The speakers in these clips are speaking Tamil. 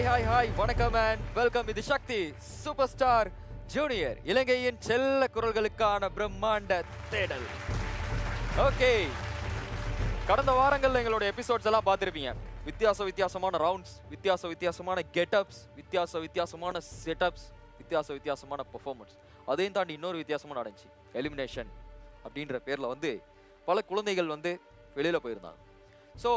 ஹாய் ஹாய் ஹாய் வணக்கம் அண்ட் வெல்கம் இது சக்தி சூப்பர் ஸ்டார் ஜூனியர் இலங்கையின் செல்ல குரல்களுக்கான பிரம்மாண்ட தேடல். ஓகே கடந்த வாரங்களில் எங்களோட எபிசோட்ஸ் எல்லாம் பார்த்துருப்பீங்க. வித்தியாச வித்தியாசமான ரவுண்ட்ஸ் வித்தியாச வித்தியாசமான கெட்டப்ஸ் வித்தியாச வித்தியாசமான செட்டப்ஸ் வித்தியாச வித்தியாசமான பெர்ஃபார்மன்ஸ் அதையும் தாண்டி இன்னொரு வித்தியாசமாக நடந்துச்சு. எலிமினேஷன் அப்படின்ற பேர்ல வந்து பல குழந்தைகள் வந்து வெளியில போயிருந்தாங்க. ஸோ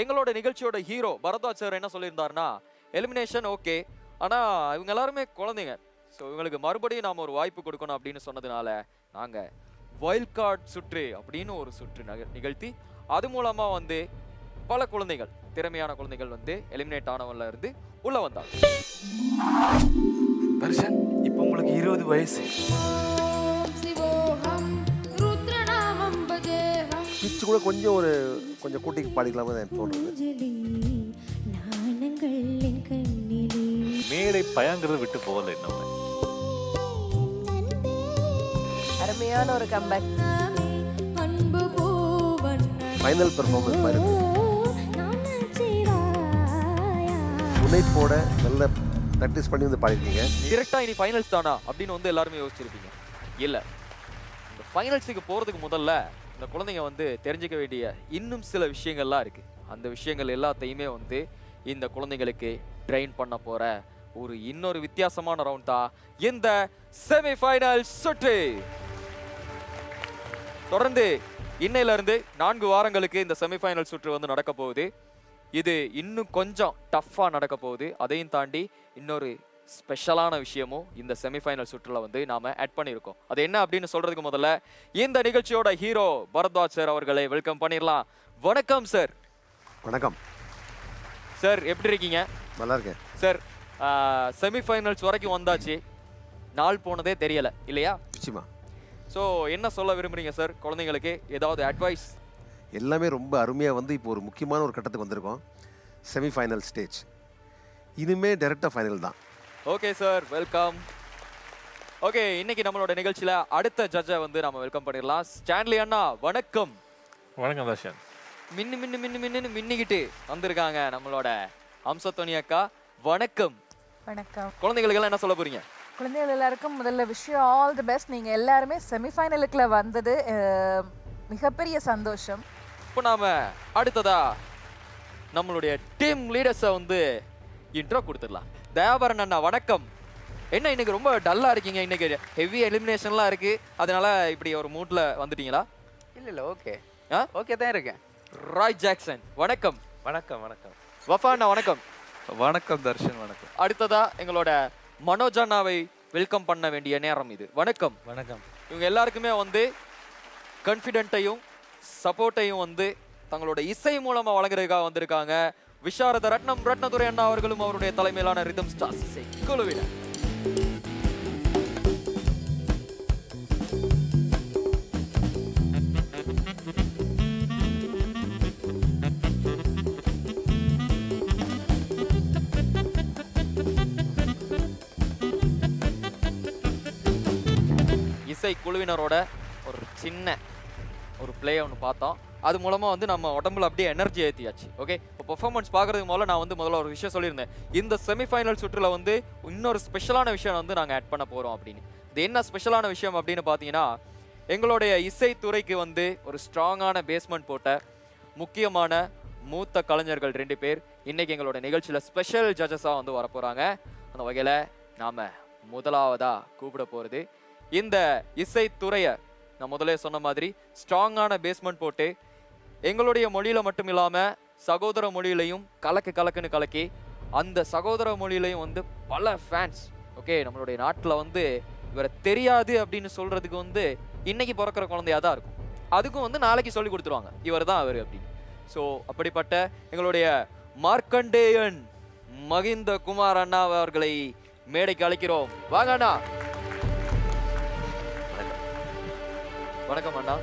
எங்களோட நிகழ்ச்சியோட ஹீரோ பரத்வாஜ் சார் என்ன சொல்லியிருந்தாருன்னா எலிமினேஷன் ஓகே ஆனால் இவங்க எல்லாருமே குழந்தைங்க. ஸோ இவங்களுக்கு மறுபடியும் நாம் ஒரு வாய்ப்பு கொடுக்கணும் அப்படின்னு சொன்னதுனால நாங்கள் வைல்ட் கார்டு சுற்று அப்படின்னு ஒரு சுற்று நக நிகழ்த்தி அது மூலமாக வந்து பல குழந்தைகள் திறமையான குழந்தைகள் வந்து எலிமினேட் ஆனவன்ல இருந்து உள்ள வந்தாங்க. தர்ஷன் இப்போ உங்களுக்கு இருபது வயசு. பிச்சு கூட கொஞ்சம் ஒரு கொஞ்சம் கூட்டி பாடிக்கலாமா தோணுது. மேடை பயங்கிறத விட்டு போகல இன்னும். அருமையான ஒரு கம்பேக் ஃபைனல் பெர்ஃபார்மன்ஸ் மாதிரி முனைப்போட நல்ல ப்ராக்டிஸ் பண்ணி வந்து பாடிருக்கீங்க. டிரெக்டா இனி ஃபைனல்ஸ் தானா? அப்படின்னு வந்து எல்லாருமே யோசிச்சிருப்பீங்க. இல்ல. இந்த ஃபைனல்ஸுக்கு போறதுக்கு முதல்ல இந்த குழந்தைங்க வந்து தெரிஞ்சுக்க வேண்டிய இன்னும் சில விஷயங்கள்லாம் இருக்கு. அந்த விஷயங்கள் எல்லாத்தையுமே வந்து இந்த குழந்தைங்களுக்கு ட்ரெயின் பண்ண போற ஒரு இன்னொரு வித்தியாசமான ரவுண்ட் தான் இந்த செமிஃபைனல் சுற்று. தொடர்ந்து இன்னையில இருந்து நான்கு வாரங்களுக்கு இந்த செமிஃபைனல் சுற்று வந்து நடக்க போகுது. இது இன்னும் கொஞ்சம் டஃப்பாக நடக்க போகுது. அதையும் தாண்டி இன்னொரு ஸ்பெஷலான விஷயமும் இந்த செமிஃபைனல் சுற்றுல வந்து நாம ஆட் பண்ணியிருக்கோம். அது என்ன அப்படின்னு சொல்றதுக்கு முதல்ல இந்த நிகழ்ச்சியோட ஹீரோ பரத்வாஜ் சார் அவர்களை வெல்கம் பண்ணிடலாம். வணக்கம் சார் வணக்கம். சார் எப்படி இருக்கீங்க? நல்லா இருக்கேன். சார் செமிஃபைனல்ஸ் வரைக்கும் வந்தாச்சு. நாள் போனதே தெரியல இல்லையா? நிச்சயமா. ஸோ என்ன சொல்ல விரும்புறீங்க சார் குழந்தைங்களுக்கு ஏதாவது அட்வைஸ் எல்லாமே ரொம்ப அருமையாக வந்து இப்போ ஒரு முக்கியமான ஒரு கட்டத்துக்கு வந்திருக்கோம். செமிஃபைனல் ஸ்டேஜ் இனிமே டேரெக்டாக ஃபைனல் தான். ஓகே சார் வெல்கம் ஓகே இன்னைக்கு நம்மளோட நிகழ்ச்சியில அடுத்த ஜட்ஜை வந்து நம்ம வெல்கம் பண்ணிடலாம். ஸ்டான்லி அண்ணா வணக்கம். வணக்கம் தர்ஷன். மின்னு மின்னு மின்னு மின்னு மின்னிக்கிட்டு வந்திருக்காங்க நம்மளோட அம்சத்தோனி அக்கா. வணக்கம். வணக்கம். குழந்தைகளுக்கெல்லாம் என்ன சொல்ல போறீங்க? குழந்தைகள் எல்லாருக்கும் முதல்ல விஷயம் ஆல் தி பெஸ்ட் நீங்க எல்லாருமே செமிஃபைனலுக்குள்ள வந்தது மிகப்பெரிய சந்தோஷம். இப்போ நாம அடுத்ததா நம்மளுடைய டீம் லீடர்ஸை வந்து இன்ட்ரோ கொடுத்துடலாம். தயாபரன் அண்ணா வணக்கம். என்ன இன்னைக்கு ரொம்ப டல்லா இருக்கீங்க? இன்னைக்கு ஹெவி எலிமினேஷன்லாம் இருக்கு. அதனால இப்படி ஒரு மூட்ல வந்துட்டீங்களா? இல்ல இல்ல ஓகே ஆ? ஓகே தான் இருக்கேன். ராய் ஜாக்சன் வணக்கம். வணக்கம் வணக்கம். வஃபா அண்ணா வணக்கம். வணக்கம் தர்ஷன் வணக்கம். அடுத்ததா எங்களோட மனோஜ் அண்ணாவை வெல்கம் பண்ண வேண்டிய நேரம் இது. வணக்கம். வணக்கம். இவங்க எல்லாருக்குமே வந்து கான்ஃபிடென்ட்டையும் சப்போர்ட்டையும் வந்து தங்களோட இசை மூலமா வழங்குறதுக்காக வந்திருக்காங்க. விஷாரத ரத்னம் ரத்னதுரை அண்ணா அவர்களும் அவருடைய தலைமையிலான ரிதம் ஸ்டார்ஸ் இசை குழுவினர். இசை குழுவினரோட ஒரு சின்ன ஒரு ப்ளே ஒன்று பார்த்தோம். அது மூலமாக வந்து நம்ம உடம்புல அப்படியே எனர்ஜி ஏற்றியாச்சு ஓகே இப்போ பெர்ஃபார்மன்ஸ் பார்க்குறதுக்கு முதல்ல நான் வந்து முதல்ல ஒரு விஷயம் சொல்லியிருந்தேன். இந்த செமிஃபைனல் சுற்றில் வந்து இன்னொரு ஸ்பெஷலான விஷயம் வந்து நாங்கள் ஆட் பண்ண போகிறோம் அப்படின்னு. இது என்ன ஸ்பெஷலான விஷயம் அப்படின்னு பார்த்தீங்கன்னா எங்களுடைய இசைத்துறைக்கு வந்து ஒரு ஸ்ட்ராங்கான பேஸ்மெண்ட் போட்ட முக்கியமான மூத்த கலைஞர்கள் ரெண்டு பேர் இன்னைக்கு எங்களோட நிகழ்ச்சியில் ஸ்பெஷல் ஜட்ஜஸாக வந்து வரப்போகிறாங்க அந்த வகையில் நாம் முதலாவதாக கூப்பிட போகிறது இந்த இசைத்துறையை நான் முதலே சொன்ன மாதிரி ஸ்ட்ராங்கான பேஸ்மெண்ட் போட்டு எங்களுடைய மொழியில் மட்டும் இல்லாமல் சகோதர மொழியிலையும் கலக்கு கலக்குன்னு கலக்கி அந்த சகோதர மொழியிலையும் வந்து பல ஃபேன்ஸ் ஓகே நம்மளுடைய நாட்டில் வந்து இவரை தெரியாது அப்படின்னு சொல்கிறதுக்கு வந்து இன்னைக்கு பிறக்கிற குழந்தையாக தான் இருக்கும். அதுக்கும் வந்து நாளைக்கு சொல்லி கொடுத்துருவாங்க. இவர் தான் அவர் அப்படின்னு. ஸோ அப்படிப்பட்ட எங்களுடைய மார்க்கண்டேயன் மகிந்த குமார் அண்ணா அவர்களை மேடைக்கு அழைக்கிறோம். வாங்க அண்ணா. வணக்கம் அண்ணா.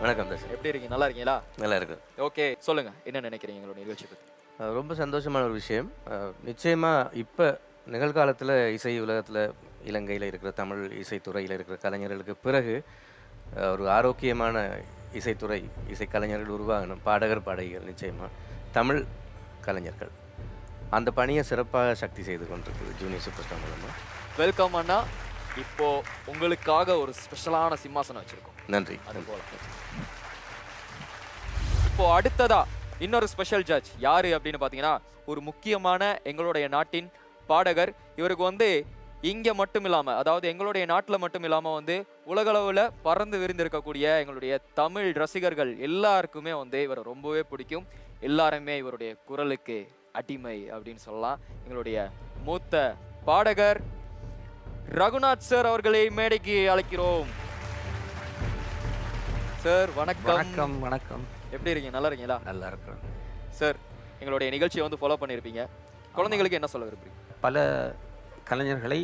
வணக்கம் தர்ஷன் எப்படி இருக்கீங்க? நல்லா இருக்கீங்களா? நல்லா இருக்கு ஓகே சொல்லுங்க. என்ன நினைக்கிறீங்க எங்களோட நிகழ்ச்சி அஹ் ரொம்ப சந்தோஷமான ஒரு விஷயம். நிச்சயமாக இப்போ நிகழ்காலத்தில் இசை உலகத்தில் இலங்கையில் இருக்கிற தமிழ் இசைத்துறையில் இருக்கிற கலைஞர்களுக்கு பிறகு ஒரு ஆரோக்கியமான இசைத்துறை இசை கலைஞர்கள் உருவாகணும். பாடகர் பாடகிகள் நிச்சயமாக தமிழ் கலைஞர்கள். அந்த பணியை சிறப்பாக சக்தி செய்து கொண்டிருக்குது ஜூனியர் சூப்பர் ஸ்டார் மூலமாக வெல்கம் அண்ணா. இப்போ உங்களுக்காக ஒரு ஸ்பெஷலான சிம்மாசனம் வச்சிருக்கோம். நன்றி. அது போல இப்போ அடுத்ததா இன்னொரு ஸ்பெஷல் ஜட்ஜ் யாரு அப்படின்னு பாத்தீங்கன்னா ஒரு முக்கியமான எங்களுடைய நாட்டின் பாடகர். இவருக்கு வந்து இங்க மட்டும் இல்லாம அதாவது எங்களுடைய நாட்டில் மட்டும் இல்லாம வந்து உலகளவில் பறந்து விரிந்திருக்கக்கூடிய எங்களுடைய தமிழ் ரசிகர்கள் எல்லாருக்குமே வந்து இவரை ரொம்பவே பிடிக்கும். எல்லாருமே இவருடைய குரலுக்கு அடிமை அப்படின்னு சொல்லலாம். எங்களுடைய மூத்த பாடகர் ரகுநாத் சார் அவர்களை மேடைக்கு அழைக்கிறோம். சார் வணக்கம். வணக்கம் வணக்கம். எப்படி இருக்கீங்க? நல்லா இருக்கீங்களா? நல்லா இருக்கிறேன் சார் எங்களுடைய நிகழ்ச்சியை வந்து ஃபாலோ பண்ணியிருப்பீங்க. குழந்தைங்களுக்கு என்ன சொல்ல விரும்புறீங்க? பல கலைஞர்களை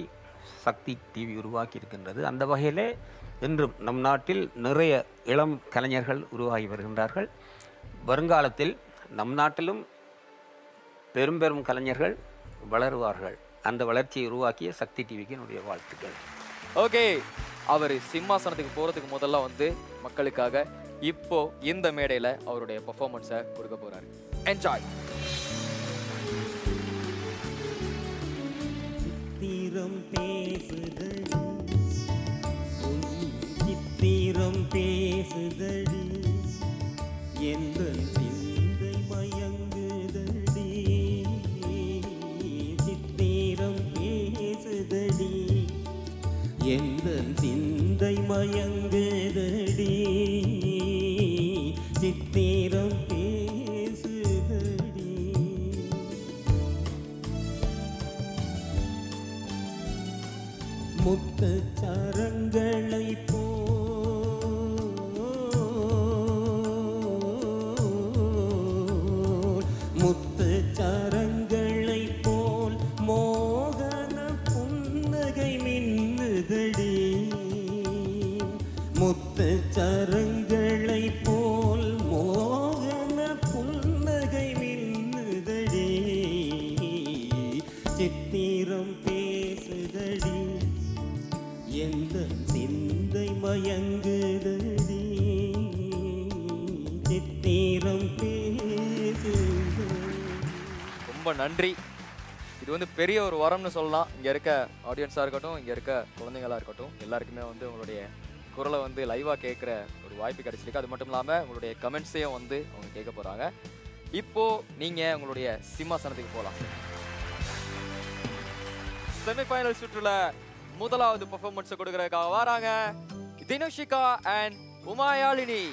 சக்தி டிவி உருவாக்கி இருக்கின்றது அந்த வகையிலே இன்றும் நம் நாட்டில் நிறைய இளம் கலைஞர்கள் உருவாகி வருகின்றார்கள். வருங்காலத்தில் நம் நாட்டிலும் பெரும் பெரும் கலைஞர்கள் வளருவார்கள். அந்த வளர்ச்சியை உருவாக்கிய சக்தி டிவிக்கு என்னுடைய வாழ்த்துக்கள். ஓகே அவர் சிம்மாசனத்துக்கு போகிறதுக்கு முதல்ல வந்து மக்களுக்காக இப்போ இந்த மேடையில் அவருடைய பர்ஃபார்மன்ஸை கொடுக்க போகிறாரு என்ஜாய் சித்திரம் பேசுதடி சித்திரம் பேசுதடி எந்த சிந்தை மயங்குதடி? சித்திரம் பேசுதடி. எந்த சிந்தை மயங்குதடி. சித்திரம் பேசுதடி. முத்தச் சரங்களை போ பெரிய ஒரு வரம்னு சொல்லலாம். இங்கே இருக்க ஆடியன்ஸாக இருக்கட்டும் இங்கே இருக்க குழந்தைங்களாக இருக்கட்டும் எல்லாருக்குமே வந்து உங்களுடைய குரலை வந்து லைவாக கேட்குற ஒரு வாய்ப்பு கிடைச்சிருக்கு. அது மட்டும் இல்லாமல் உங்களுடைய கமெண்ட்ஸையும் வந்து அவங்க கேட்க போகிறாங்க இப்போ நீங்கள் உங்களுடைய சிம்மாசனத்துக்கு போகலாம் செமிஃபைனல் சுற்றுல முதலாவது பர்ஃபார்மன்ஸை கொடுக்குறதுக்காக வராங்க தினுஷிகா அண்ட் உமாயாலினி.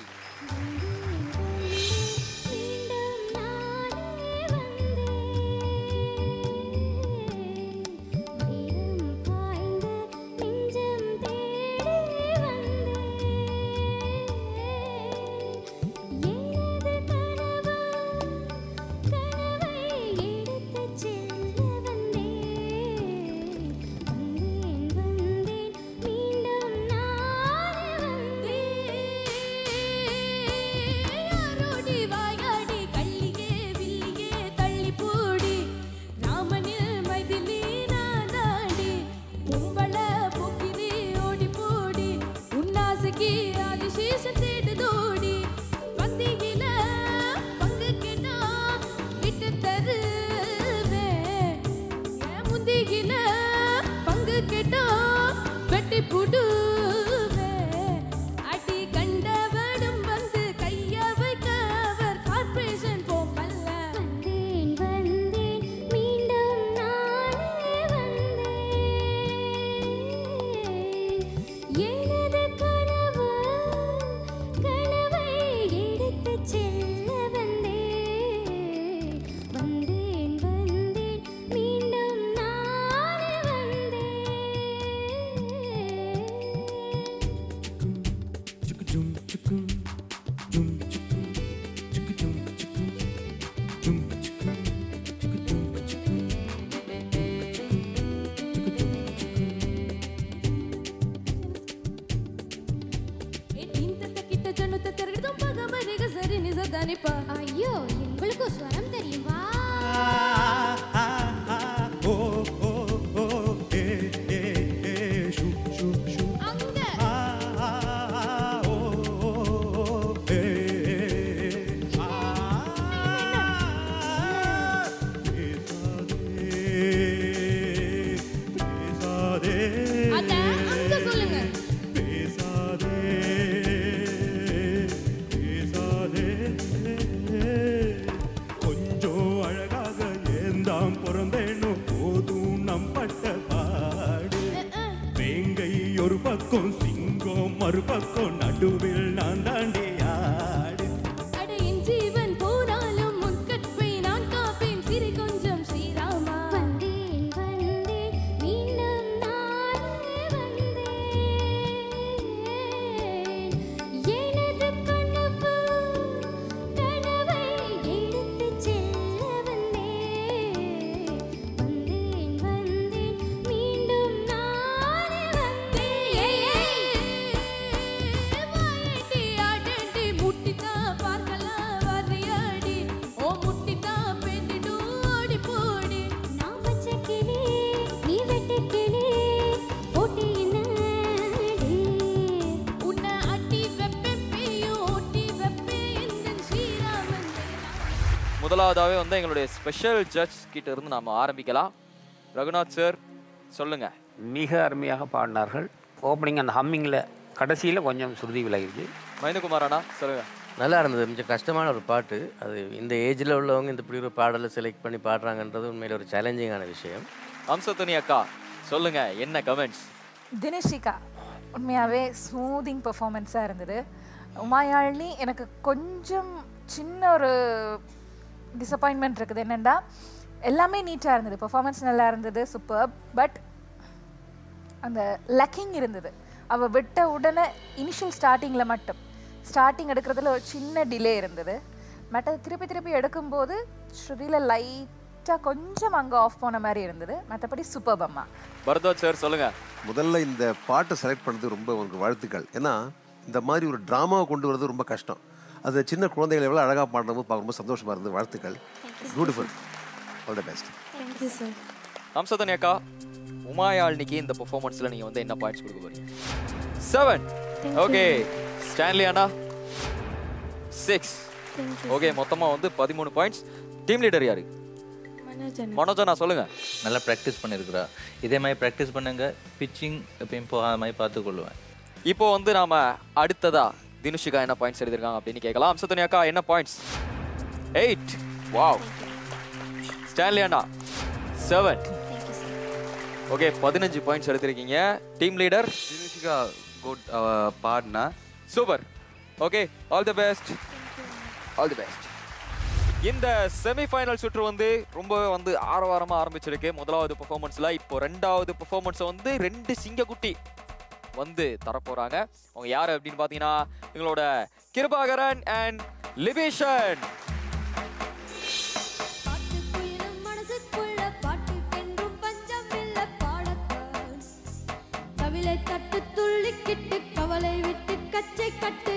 ஐயோ எங்களுக்கும் ஸ்வரம் தெரியுமா? பக்கம் சிங்கம் மறுபக்கம் நடுவில் நான் முதலாவதாகவே வந்து எங்களுடைய ஸ்பெஷல் ஜட்ஜ் கிட்ட இருந்து நாம ஆரம்பிக்கலாம். ரகுநாத் சார் சொல்லுங்க. மிக அருமையாக பாடினார்கள். ஓப்பனிங் அந்த ஹம்மிங்கில் கடைசியில் கொஞ்சம் சுருதி விலகிருச்சு மைந்தகுமார் அண்ணா சொல்லுங்க. நல்லா இருந்தது. கொஞ்சம் கஷ்டமான ஒரு பாட்டு. அது இந்த ஏஜில் உள்ளவங்க இந்த இப்படி ஒரு பாடலை செலக்ட் பண்ணி பாடுறாங்கன்றது உண்மையில ஒரு சேலஞ்சிங்கான விஷயம். அம்சத்துணி அக்கா சொல்லுங்க. என்ன கமெண்ட்ஸ் தினேஷிகா உண்மையாகவே ஸ்மூதிங் பெர்ஃபார்மன்ஸாக இருந்தது. உமாயாழினி எனக்கு கொஞ்சம் சின்ன ஒரு டிசப்பாயின்மெண்ட் இருக்குது. என்னென்னா எல்லாமே நீட்டாக இருந்தது. பெர்ஃபார்மன்ஸ் நல்லா இருந்தது சூப்பர் பட் அந்த லக்கிங் இருந்தது. அவள் விட்ட உடனே இனிஷியல் ஸ்டார்டிங்கில் மட்டும். ஸ்டார்டிங் எடுக்கிறதுல ஒரு சின்ன டிலே இருந்தது. மற்றது திருப்பி திருப்பி எடுக்கும்போது ஸ்ருதியில் லைட்டாக கொஞ்சம் அங்கே ஆஃப் போன மாதிரி இருந்தது. மற்றபடி சூப்பர் அம்மா. பரத்வாஜ் சார் சொல்லுங்க. முதல்ல இந்த பாட்டை செலக்ட் பண்ணது ரொம்ப உங்களுக்கு வாழ்த்துக்கள். ஏன்னா இந்த மாதிரி ஒரு ட்ராமாவை கொண்டு வரது ரொம்ப கஷ்டம். அது சின்ன குழந்தைகள் எவ்வளோ அழகாக பாடுறது பார்க்க ரொம்ப சந்தோஷமாக இருந்தது. வாழ்த்துக்கள். பியூட்டிஃபுல் ஆல் த பெஸ்ட் அம்சத்துணி அக்கா உமாயாழ்னிக்கு இந்த பெர்ஃபார்மன்ஸ்ல நீங்க வந்து என்ன பாயிண்ட்ஸ் கொடுக்க போறீங்க? செவன் ஓகே ஸ்டான்லி அண்ணா சிக்ஸ் ஓகே மொத்தமா வந்து பதிமூணு பாயிண்ட்ஸ் டீம் லீடர் யாரு? மனோஜன் சொல்லுங்க. நல்லா ப்ராக்டிஸ் பண்ணியிருக்கிறா இதே மாதிரி ப்ராக்டிஸ் பண்ணுங்க. பிச்சிங் எப்பயும் போகாத மாதிரி பார்த்துக்கொள்ளுவேன். இப்போ வந்து நாம அடுத்ததா தினுஷிகா என்ன பாயிண்ட்ஸ் எடுத்திருக்காங்க அப்படின்னு கேட்கலாம். அம்சத்துணி அக்கா என்ன பாயிண்ட்ஸ் எயிட் வாவ் ஸ்டான்லி அண்ணா செவன் ஓகே பதினஞ்சு பாயிண்ட்ஸ் எடுத்திருக்கீங்க. டீம் லீடர் தினுஷிகா குட் பாடினா? Super okay all the best all the best இந்த செமிஃபைனல் சுற்று வந்து ரொம்ப வந்து ஆரவாரமா ஆரம்பிச்சிருக்கு. முதலாவது பெர்ஃபார்மன்ஸ்ல இப்போ ரெண்டாவது பெர்ஃபார்மன்ஸ் வந்து ரெண்டு சிங்கக்குட்டி வந்து தரப்போறாங்க. அவங்க யார் அப்படின்னு பார்த்தீங்கன்னா எங்களோட கிருபாகரன் அண்ட் லிபேஷன். பாட்டுக்குயிலும் மனசுக்குள்ள பாட்டுக்கென்றும் பஞ்சம் இல்ல தட்டு துள்ளிக்கிட்டு கவலை விட்டு கச்சை கட்டு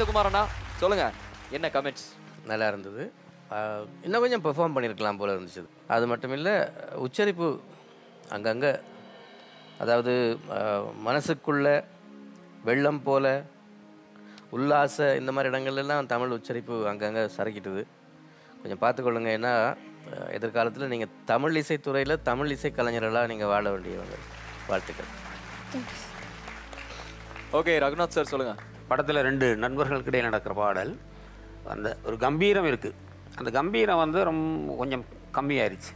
மைந்தகுமார் அண்ணா சொல்லுங்க என்ன கமெண்ட்ஸ் நல்லா இருந்தது. இன்னும் கொஞ்சம் பெர்ஃபார்ம் பண்ணியிருக்கலாம் போல இருந்துச்சு. அது மட்டும் இல்லை உச்சரிப்பு அங்கங்கே அதாவது மனசுக்குள்ள வெள்ளம் போல உல்லாச இந்த மாதிரி இடங்கள்லாம் தமிழ் உச்சரிப்பு அங்கங்கே சறுக்கிட்டுது. கொஞ்சம் பார்த்துக்கொள்ளுங்க ஏன்னா எதிர்காலத்தில் நீங்கள் தமிழ் இசைத்துறையில் தமிழ் இசை கலைஞர்களாக நீங்கள் வாழ வேண்டியவங்க வாழ்த்துக்கள். ஓகே ரகுநாத் சார் சொல்லுங்க. படத்தில் ரெண்டு நண்பர்களுக்கு இடையே நடக்கிற பாடல். அந்த ஒரு கம்பீரம் இருக்குது அந்த கம்பீரம் வந்து ரொம்ப கொஞ்சம் கம்மியாயிருச்சு.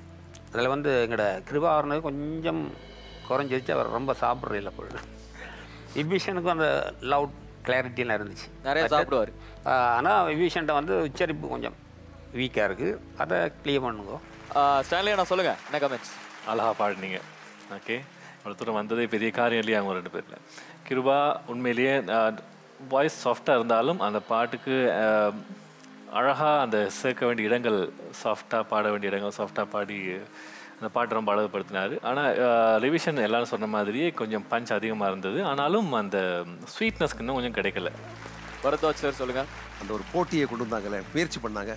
அதில் வந்து எங்களோட கிருபாகரனுக்கு கொஞ்சம் குறைஞ்சிருச்சு. அவர் ரொம்ப சாப்பிட்ற இல்லை பொழுது. விபீஷனுக்கும் அந்த லவுட் கிளாரிட்டிலாம் இருந்துச்சு. நிறைய சாப்பிடுவாரு. ஆனால் விபீஷன்ட்ட வந்து உச்சரிப்பு கொஞ்சம் வீக்காக இருக்குது அதை க்ளியர் பண்ணுங்க. ஸ்டான்லி அண்ணா சொல்லுங்க. என்ன கமெண்ட்ஸ் அழகா பாடினீங்க. ஓகே இவ்வளோ தூரம் வந்ததே பெரிய காரியம் இல்லையா அவங்க ரெண்டு பேரில். கிருபா உண்மையிலேயே வாய்ஸ் சாஃப்டாக இருந்தாலும் அந்த பாட்டுக்கு ஆஹ், அழகா அந்த சேர்க்க வேண்டிய இடங்கள் சாஃப்டாக பாட வேண்டிய இடங்கள் சாஃப்டாக பாடி அந்த பாட்டு ரொம்ப அழகுபடுத்தினார். ஆனால் ரிவிஷன் எல்லாரும் சொன்ன மாதிரியே கொஞ்சம் பஞ்ச் அதிகமாக இருந்தது. ஆனாலும் அந்த ஸ்வீட்னஸ்க்கு இன்னும் கொஞ்சம் கிடைக்கல. பரத்வாஜ் சார் சொல்லுங்க. அந்த ஒரு போட்டியை கொண்டு வந்தாங்கல்ல முயற்சி பண்ணாங்க.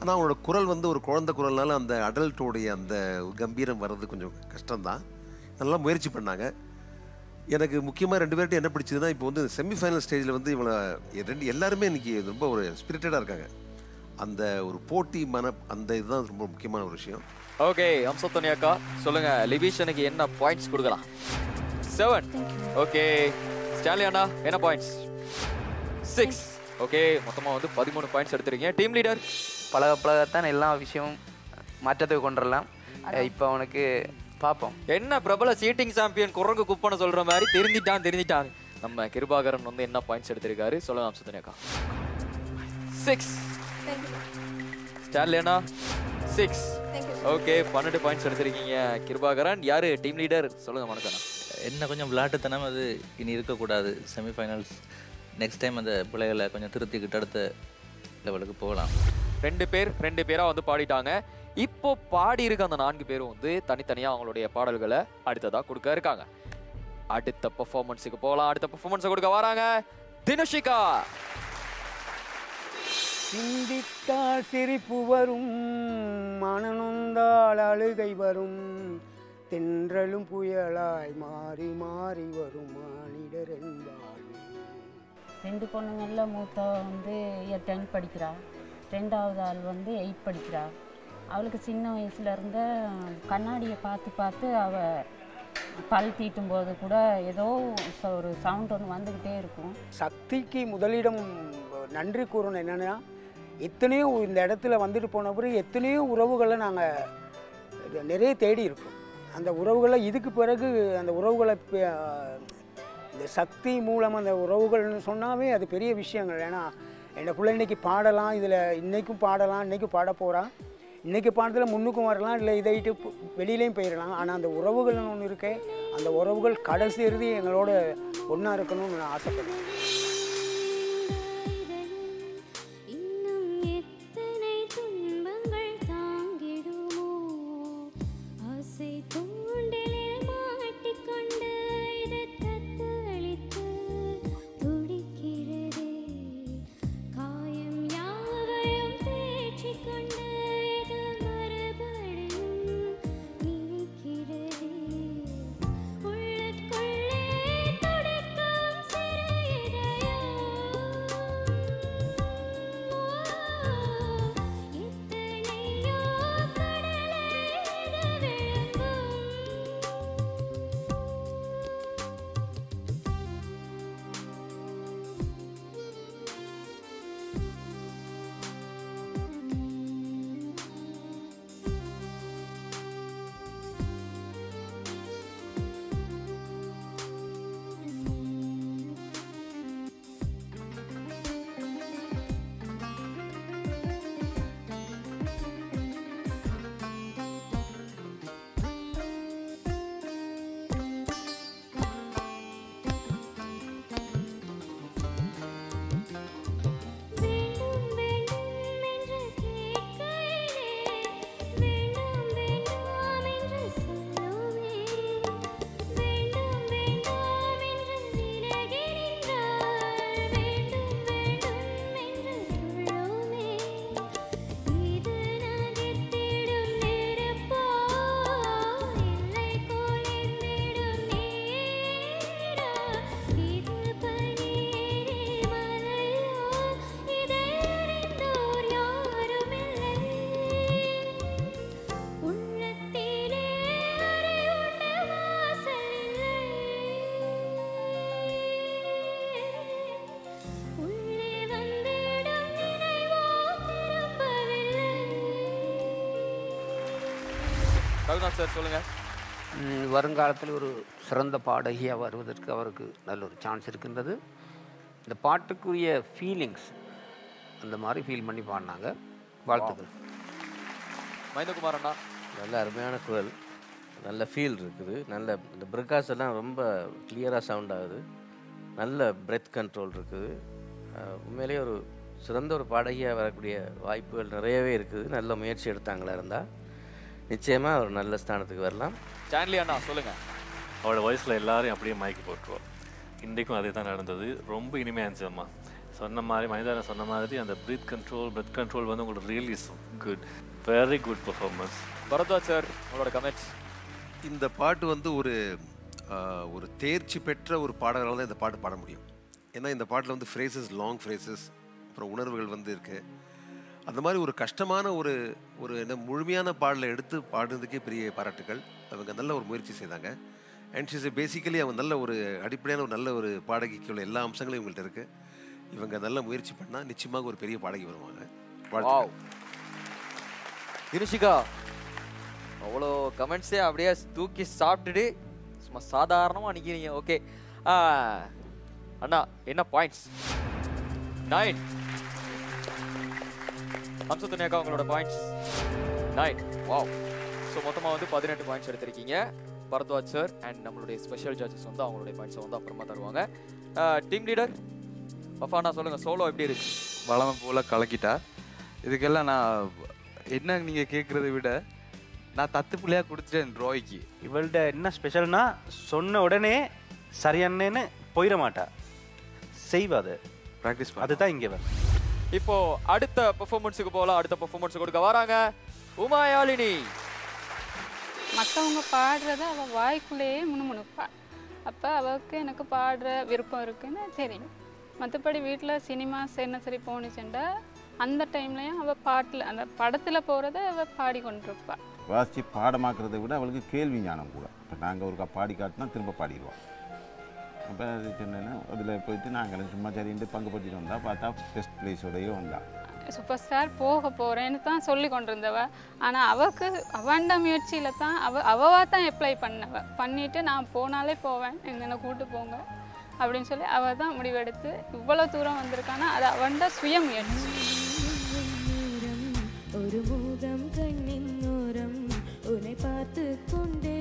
ஆனால் அவங்களோட குரல் வந்து ஒரு குழந்தை குரல்னால அந்த அடல்ட்டோடைய அந்த கம்பீரம் வர்றது கொஞ்சம் கஷ்டம்தான். நல்லா முயற்சி பண்ணாங்க. எனக்கு முக்கியமாக ரெண்டு பேர்கிட்ட என்ன பிடிச்சதுன்னா இப்போ வந்து செமிஃபைனல் ஸ்டேஜில் வந்து இவங்களை ரெண்டு எல்லாருமே இன்னைக்கு ரொம்ப ஒரு ஸ்பிரிட்டடாக இருக்காங்க. அந்த ஒரு போட்டி மன அந்த இதுதான் ரொம்ப முக்கியமான ஒரு விஷயம். ஓகே அம்சத்தனி அக்கா சொல்லுங்க லிபிஷனுக்கு என்ன பாயிண்ட்ஸ் கொடுக்கலாம்? செவன் ஓகே அண்ணா என்ன பாயிண்ட்ஸ் சிக்ஸ் ஓகே மொத்தமாக வந்து பதிமூணு பாயிண்ட்ஸ் எடுத்திருக்கீங்க. டீம் லீடர் பழக பழகத்தான் எல்லா விஷயமும் மாற்றத்துக்கு கொண்டுடலாம் இப்போ அவனுக்கு பார்ப்போம். என்ன பிரபல சீட்டிங் சாம்பியன் குரங்கு குப்பனை சொல்ற மாதிரி தெரிஞ்சிட்டான் தெரிஞ்சிட்டான். நம்ம கிருபாகரன் வந்து என்ன பாயிண்ட்ஸ் எடுத்திருக்காரு? சொல்லுங்க அம்சத்தனி அக்கா. சிக்ஸ் அண்ணா சிக்ஸ் ஓகே பன்னெண்டு பாயிண்ட்ஸ் எடுத்திருக்கீங்க. கிருபாகரன் யாரு? டீம் லீடர் சொல்லுங்க வணக்கம் என்ன கொஞ்சம் விளையாட்டுத்தனம் அது இனி இருக்கக்கூடாது. செமிஃபைனல்ஸ் நெக்ஸ்ட் டைம் அந்த பிள்ளைகளை கொஞ்சம் திருத்திக்கிட்டு அடுத்த லெவலுக்கு போகலாம். ரெண்டு பேர் ரெண்டு பேரா வந்து பாடிட்டாங்க. இப்போ பாடி இருக்க அந்த நான்கு பேரும் வந்து தனித்தனியா அவங்களுடைய பாடல்களை அடுத்ததா கொடுக்க இருக்காங்க. அடுத்த பெர்ஃபார்மன்ஸுக்கு போகலாம் அடுத்த பெர்ஃபார்மன்ஸை கொடுக்க வராங்க. தினுஷிகா. சிந்தித்தால் சிரிப்பு வரும். மனநொந்தால் அழுகை வரும். தென்றலும் புயலாய் மாறி மாறி வரும் மானிடர் என்பார் ரெண்டு பொண்ணுங்களில் மூத்த வந்து டென்த் படிக்கிறா. ரெண்டாவது ஆள் வந்து எயிட் படிக்கிறா. அவளுக்கு சின்ன வயசுல இருந்த கண்ணாடியை பார்த்து பார்த்து அவ பல் தீட்டும் போது கூட ஏதோ ச- ஒரு சவுண்ட் ஒன்று வந்துக்கிட்டே இருக்கும். சக்திக்கு முதலிடம் நன்றி கூறணும் என்னன்னா எத்தனையோ இந்த இடத்துல வந்துட்டு போன பிறகு எத்தனையோ உறவுகளை நாங்கள் நிறைய தேடி இருக்கோம். அந்த உறவுகளை இதுக்கு பிறகு அந்த உறவுகளை இந்த சக்தி மூலம் அந்த உறவுகள்னு சொன்னாவே அது பெரிய விஷயங்கள். ஏன்னா என் பிள்ளை இன்னைக்கு பாடலாம் இதில் இன்னைக்கும் பாடலாம் இன்னைக்கும் பாட போகிறான் இன்றைக்கி பாடத்தில் முன்னுக்கும் வரலாம் இல்லை இதை வெளியிலையும் போயிடலாம். ஆனால் அந்த உறவுகள்னு ஒன்று இருக்கே அந்த உறவுகள் கடைசி இறுதி எங்களோட ஒன்றா இருக்கணும்னு நான் ஆசைப்படுறேன். ரகுநாத் சார் சொல்லுங்க. ம், வருங்காலத்தில் ஒரு சிறந்த பாடகியாக வருவதற்கு அவருக்கு நல்ல ஒரு சான்ஸ் இருக்கின்றது. இந்த பாட்டுக்குரிய ஃபீலிங்ஸ் அந்த மாதிரி ஃபீல் பண்ணி பாடினாங்க. வாழ்த்துக்கள். மைந்தகுமார் அண்ணா. நல்ல அருமையான குரல். நல்ல ஃபீல் இருக்குது. நல்ல இந்த பிரகாஷ் எல்லாம் ரொம்ப கிளியராக சவுண்ட் ஆகுது. நல்ல பிரெத் கண்ட்ரோல் இருக்குது. உண்மையிலேயே ஒரு சிறந்த ஒரு பாடகியாக வரக்கூடிய வாய்ப்புகள் நிறையவே இருக்குது. நல்ல முயற்சி எடுத்தாங்களா இருந்தால் நிச்சயமாக ஒரு நல்ல ஸ்தானத்துக்கு வரலாம். சாண்ட்லி அண்ணா சொல்லுங்க. அவளோட வயசில் எல்லாரையும் அப்படியே மயக்கி போட்டுருவோம். இன்றைக்கும் அதே தான் நடந்தது. ரொம்ப இனிமையாக இருந்துச்சும்மா சொன்ன மாதிரி மனிதனை சொன்ன மாதிரி அந்த ப்ரீத் கண்ட்ரோல் பிரெத் கண்ட்ரோல் வந்து உங்களுக்கு really good very good performance Bharadwaj sir உங்களோட கமெண்ட்ஸ் இந்த பாட்டு வந்து ஒரு ஒரு தேர்ச்சி பெற்ற ஒரு பாடகரால் தான் இந்த பாட்டு பாட முடியும். ஏன்னா இந்த பாட்டில் வந்து ஃப்ரேசஸ் லாங் ஃப்ரேசஸ் அப்புறம் உணர்வுகள் வந்து இருக்கு. அந்த மாதிரி ஒரு கஷ்டமான ஒரு ஒரு என்ன முழுமையான பாடலை எடுத்து பாடுறதுக்கே பெரிய பாராட்டுகள் அவங்க நல்ல ஒரு முயற்சி செய்தாங்க. அண்ட் ஷீஸ் பேசிக்கலி அவங்க நல்ல ஒரு அடிப்படையான ஒரு நல்ல ஒரு பாடகிக்கு உள்ள எல்லா அம்சங்களும் இவங்கள்ட்ட இருக்கு. இவங்க நல்ல முயற்சி பண்ணால் நிச்சயமாக ஒரு பெரிய பாடகி வருவாங்க. தினுஷிகா அவ்வளோ கமெண்ட்ஸே அப்படியே தூக்கி சாப்பிட்டுட்டு சும்மா சாதாரணமாக நிற்கிறீங்க ஓகே அண்ணா என்ன பாயிண்ட்ஸ் நைன் அம்சத்துனியாக்கா உங்களோட பாயிண்ட்ஸ் நைன் வாவ் ஸோ மொத்தமாக வந்து பதினெட்டு பாயிண்ட்ஸ் எடுத்திருக்கீங்க. பரத்வாஜ் சார் அண்ட் நம்மளுடைய ஸ்பெஷல் ஜட்ஜஸ் வந்து அவங்களுடைய பாயிண்ட்ஸை வந்து அப்புறமா தருவாங்க. டீம் லீடர் பஃபானா சொல்லுங்க சோலோ எப்படி இருக்கு? வளமை போல கலக்கிட்டா. இதுக்கெல்லாம் நான் என்ன நீங்கள் கேட்குறத விட நான் தத்து பிள்ளையாக கொடுத்துட்டேன் ட்ராய்க்கு இவள்கிட்ட என்ன ஸ்பெஷல்னா சொன்ன உடனே சரியானேன்னு போயிட மாட்டா. செய்வா அது. ப்ராக்டிஸ் அதுதான் இங்கே வரும். இப்போ அடுத்த பெர்ஃபார்மன்ஸுக்கு போகலாம் அடுத்த பெர்ஃபார்மன்ஸ் கொடுக்க வராங்க உமாயாலினி. மற்றவங்க பாடுறத அவள் வாய்க்குள்ளேயே முணுமுணுப்பா. அப்போ அவளுக்கு எனக்கு பாடுற விருப்பம் இருக்குன்னு தெரியும். மற்றபடி வீட்டில் சினிமாஸ் என்ன சரி போணுச்சுண்டா அந்த டைம்லையும் அவள் பாட்டில் அந்த படத்தில் போகிறத அவள் பாடி கொண்டிருப்பா வாசித்து பாடமாக்குறதை விட அவளுக்கு கேள்வி ஞானம் கூட. இப்போ நாங்கள் ஒருக்கா பாடி காட்டினா திரும்ப பாடிடுவோம். அப்போ அது என்னென்னா அதில் போயிட்டு நாங்களும் சும்மா சரின்ட்டு பங்கு பற்றிட்டு வந்தால் பார்த்தா ஃபஸ்ட் ப்ளேஸோடயே வந்தா சூப்பர் ஸ்டார் போக போகிறேன்னு தான் சொல்லி கொண்டிருந்தவ ஆனால் அவக்கு அவண்ட முயற்சியில் தான் அவ அவவா தான் அப்ளை பண்ணவ பண்ணிவிட்டு நான் போனாலே போவேன் என்னை கூட்டு போங்க அப்படின்னு சொல்லி அவள் தான் முடிவெடுத்து இவ்வளோ தூரம் வந்திருக்கானா அது அவண்ட சுய முயற்சி ஒரு முகம் கண்ணின் ஓரம் உன்னை பார்த்து கொண்டே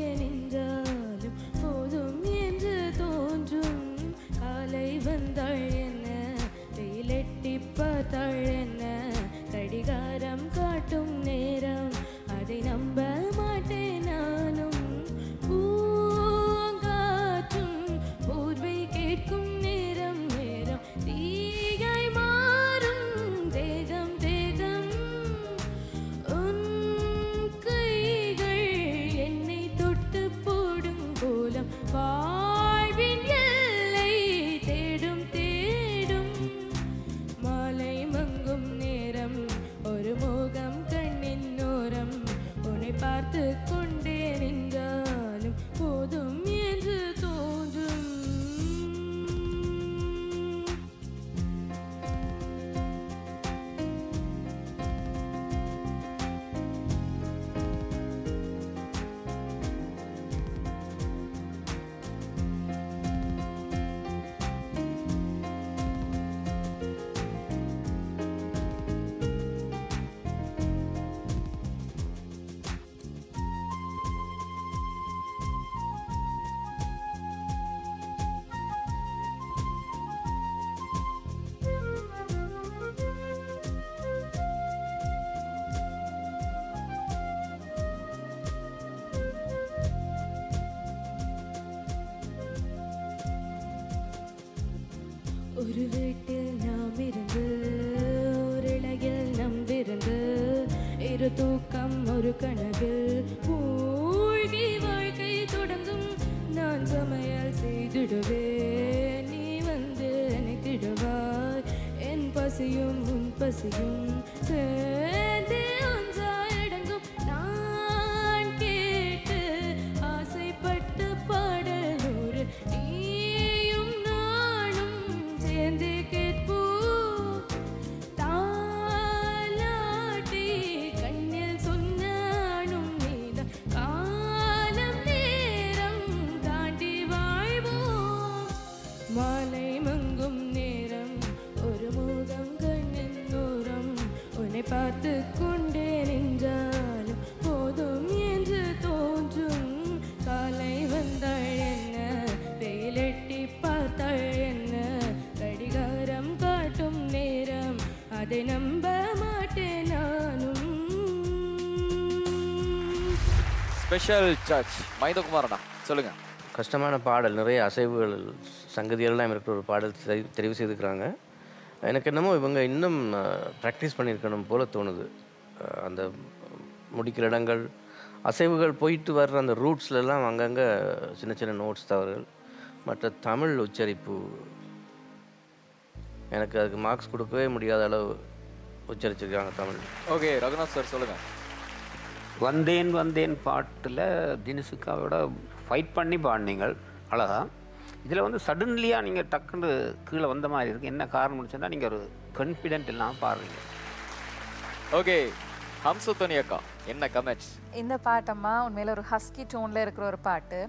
ஸ்பெஷல் சர்ச் மைதகுமாரண்ணா சொல்லுங்க. கஷ்டமான பாடல் நிறைய அசைவுகள் சங்கதியெல்லாம் இருக்கிற ஒரு பாடல் தெரி- தெரிவு செய்திருக்கிறாங்க. எனக்கு என்னமோ இவங்க இன்னும் ப்ராக்டிஸ் பண்ணியிருக்கணும் போல தோணுது. அந்த முடிக்கிற இடங்கள் அசைவுகள் போயிட்டு வர்ற அந்த ரூட்ஸ்லலாம் அங்கங்கே சின்ன சின்ன நோட்ஸ் தவறுகள் மற்ற தமிழ் உச்சரிப்பு எனக்கு அதுக்கு மார்க்ஸ் கொடுக்கவே முடியாத அளவு உச்சரிச்சிருக்காங்க தமிழ். ஓகே ரகுநாத் சார் சொல்லுங்க. வந்தேன் வந்தேன் பாட்டில் தினுசுக்காவோட ஃபைட் பண்ணி பாடினீங்கள் அழகா. இதில் வந்து சடன்லியாக நீங்கள் டக்குன்னு கீழே வந்த மாதிரி இருக்குது என்ன காரணம்னு சொன்னால் நீங்கள் ஒரு கான்ஃபிடென்ட் இல்லாமல் பாடுறீங்க. ஓகே. ஹம்சுத்தனி அக்கா என்ன கமெண்ட்ஸ் இந்த பாட்டம்மா உண்மையில ஒரு ஹஸ்கி டோன்ல இருக்கிற ஒரு பாட்டு.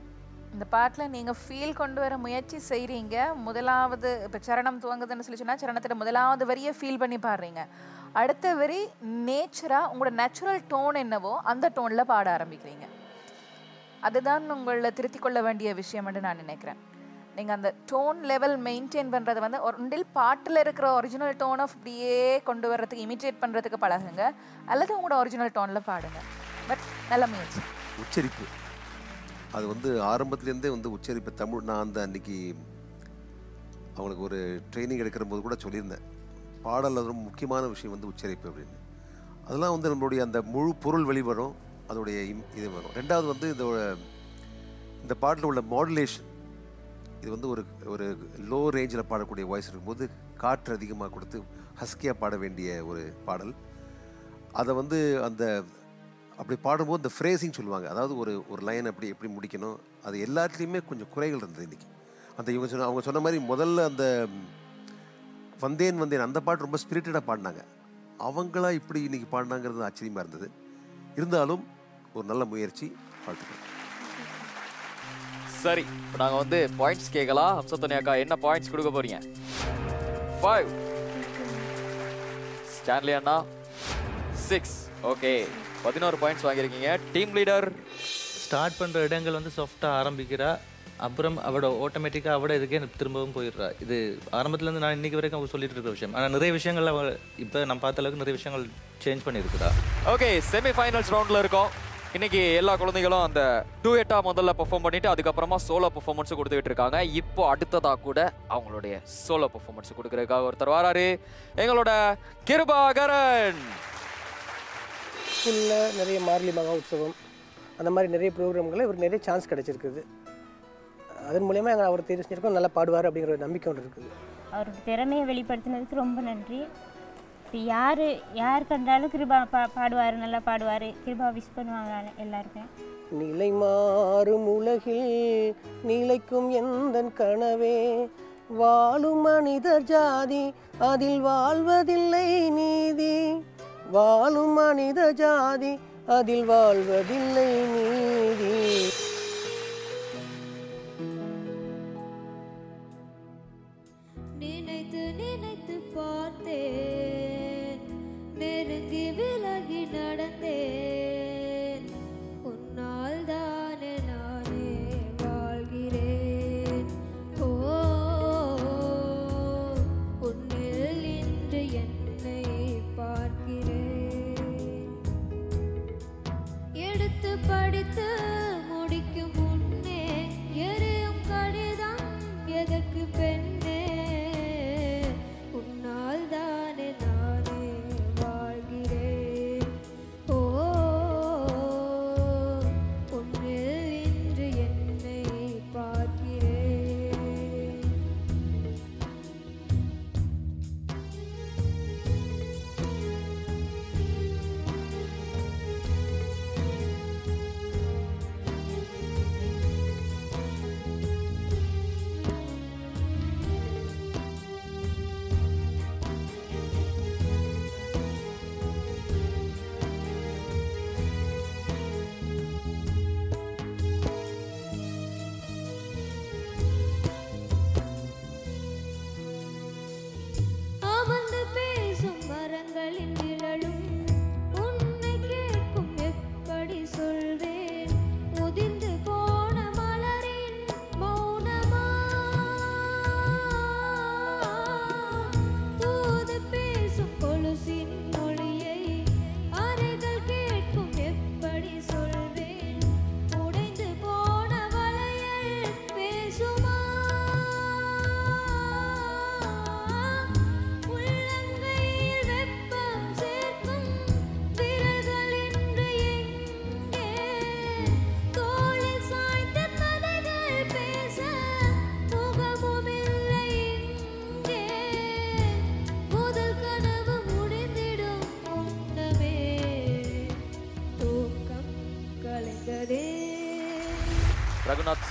இந்த பாட்டில் நீங்கள் ஃபீல் கொண்டு வர முயற்சி செய்கிறீங்க முதலாவது இப்போ சரணம் துவங்குதுன்னு சொல்லி சொன்னால் சரணத்தில் முதலாவது வரியை ஃபீல் பண்ணி பாடுறீங்க. அடுத்த வரி நேச்சராக உங்களோட நேச்சுரல் டோன் என்னவோ அந்த டோனில் பாட ஆரம்பிக்கிறீங்க. அதுதான் உங்களை திருத்திக் கொள்ள வேண்டிய விஷயம்னு நான் நினைக்கிறேன். நீங்கள் அந்த டோன் லெவல் மெயின்டைன் பண்ணுறது வந்து ஒன்றில் பாட்டில் இருக்கிற ஒரிஜினல் டோனை அப்படியே கொண்டு வர்றதுக்கு இமிட்டேட் பண்ணுறதுக்கு பழகுங்க. அல்லது உங்களோட ஒரிஜினல் டோனில் பாடுங்க. பட் நல்ல முயற்சி. உச்சரிப்பு. அது வந்து ஆரம்பத்துலேருந்தே வந்து உச்சரிப்பு. தமிழ் நான் அந்த அன்னைக்கு அவங்களுக்கு ஒரு ட்ரைனிங் எடுக்கிற போது கூட சொல்லியிருந்தேன். பாடலில் ரொம்ப முக்கியமான விஷயம் வந்து உச்சரிப்பு அப்படின்னு. அதெல்லாம் வந்து நம்மளுடைய அந்த முழு பொருள் வெளிவரும் அதோடைய இம்- இது வரும். ரெண்டாவது வந்து இதோட இந்த பாட்டில் உள்ள மாடுலேஷன் இது வந்து ஒரு ஒரு லோ ரேஞ்சில் பாடக்கூடிய வாய்ஸ் இருக்கும்போது காற்று அதிகமாக கொடுத்து ஹஸ்கியாக பாட வேண்டிய ஒரு பாடல். அதை வந்து அந்த அப்படி பாடும்போது இந்த ஃப்ரேசிங் சொல்லுவாங்க. அதாவது ஒரு ஒரு லைன் அப்படி எப்படி முடிக்கணும் அது எல்லாத்துலேயுமே கொஞ்சம் குறைகள் இருந்தது இன்றைக்கி அந்த இவங்க சொன்ன அவங்க சொன்ன மாதிரி முதல்ல அந்த வந்தேன் வந்தேன். அந்த பாட்டு ரொம்ப ஸ்பிரிட்டடாக பாடினாங்க. அவங்களா இப்படி இன்னைக்கு பாடினாங்கிறது ஆச்சரியமாக இருந்தது. இருந்தாலும் ஒரு நல்ல முயற்சி. வாழ்த்துக்கள். சரி இப்போ நாங்கள் வந்து பாயிண்ட்ஸ் கேட்கலாம். ஹம்சத்தனி அக்கா என்ன பாயிண்ட்ஸ் கொடுக்க போறீங்க? ஃபைவ் ஸ்டான்லி அண்ணா சிக்ஸ் ஓகே பதினோரு பாயிண்ட்ஸ் வாங்கியிருக்கீங்க. டீம் லீடர் ஸ்டார்ட் பண்ணுற இடங்கள் வந்து சாஃப்டாக ஆரம்பிக்கிறா. அப்புறம் அவட ஆட்டோமேட்டிக்காக அவட இதுக்கே திரும்பவும் போயிடுறா. இது ஆரம்பத்துலேருந்து நான் இன்னைக்கு வரைக்கும் அவ சொல்லிட்டு இருக்கிற விஷயம். ஆனால் நிறைய விஷயங்கள் அவ இப்போ நான் பார்த்த அளவுக்கு நிறைய விஷயங்கள் சேஞ்ச் பண்ணியிருக்கிறா. ஓகே செமி ஃபைனல்ஸ் ரவுண்டில் இருக்கோம். இன்னைக்கு எல்லா குழந்தைகளும் அந்த டூயட்டா முதல்ல பெர்ஃபார்ம் பண்ணிட்டு அதுக்கப்புறமா சோலோ பெர்ஃபார்மன்ஸ் கொடுத்துக்கிட்டு இருக்காங்க. இப்போ அடுத்ததா கூட அவங்களுடைய சோலோ பெர்ஃபார்மன்ஸ் கொடுக்கறதுக்காக ஒருத்தர் வராரு. எங்களோட கிருபாகரன். ஸ்கூலில் நிறைய மார்லி மகா உற்சவம். அந்த மாதிரி நிறைய ப்ரோக்ராம்களில் இவருக்கு நிறைய சான்ஸ் கிடச்சிருக்குது. அதன் மூலயமா எங்களை அவர் தேர்வு செஞ்சிருக்கோம் நல்லா பாடுவார் அப்படிங்கிற ஒரு நம்பிக்கை ஒன்று இருக்குது. அவருக்கு திறமையை வெளிப்படுத்தினதுக்கு ரொம்ப நன்றி. இப்போ யார் யார் கண்டாலும் கிருபா பா பாடுவார் நல்லா பாடுவார். கிருபா விஷ் பண்ணுவாங்க எல்லாருமே நிலை மாறும் உலகில் நிலைக்கும் எந்த கனவே? வாழும் மனிதர் ஜாதி அதில் வாழ்வதில்லை நீதி. வாழும் மனித ஜாதி அதில் வாழ்வதில்லை நீதி. விலகி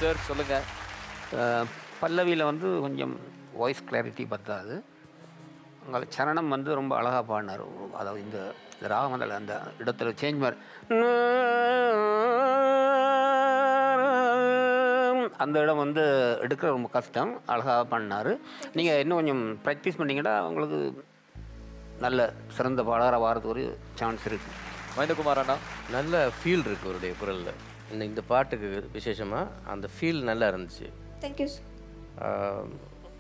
சார் சொல்லுங்க. பல்லவியில் வந்து கொஞ்சம் வாய்ஸ் கிளாரிட்டி பத்தாது. உங்களை சரணம் வந்து ரொம்ப அழகாக பாடினார். அதாவது இந்த இந்த ராகமண்டல அந்த இடத்துல சேஞ்ச் மாதிரி. அந்த இடம் வந்து எடுக்கிற ரொம்ப கஷ்டம். அழகாக பண்ணார் நீங்கள் இன்னும் கொஞ்சம் ப்ராக்டிஸ் பண்ணிங்கன்னா உங்களுக்கு நல்ல சிறந்த பாடகராக வாரதுக்கு ஒரு சான்ஸ் இருக்குது மைந்தகுமார் அண்ணா. நல்ல ஃபீல் இருக்கு அவருடைய குரலில். இந்த இந்த பாட்டுக்கு விசேஷமாக அந்த ஃபீல் நல்லா இருந்துச்சு. தேங்க்யூ